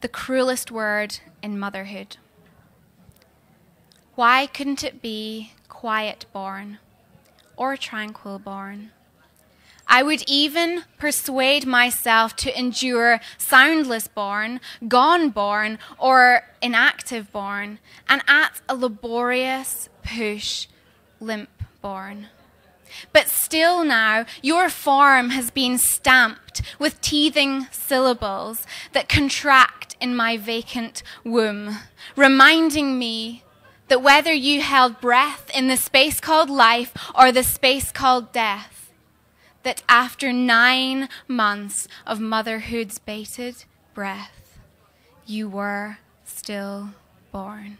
the cruelest word in motherhood. Why couldn't it be quiet born or tranquil born? I would even persuade myself to endure soundless born, gone born, or inactive born, and at a laborious push, limp born. But still now, your form has been stamped with teething syllables that contract in my vacant womb, reminding me that whether you held breath in the space called life or the space called death, that after nine months of motherhood's bated breath, you were still born.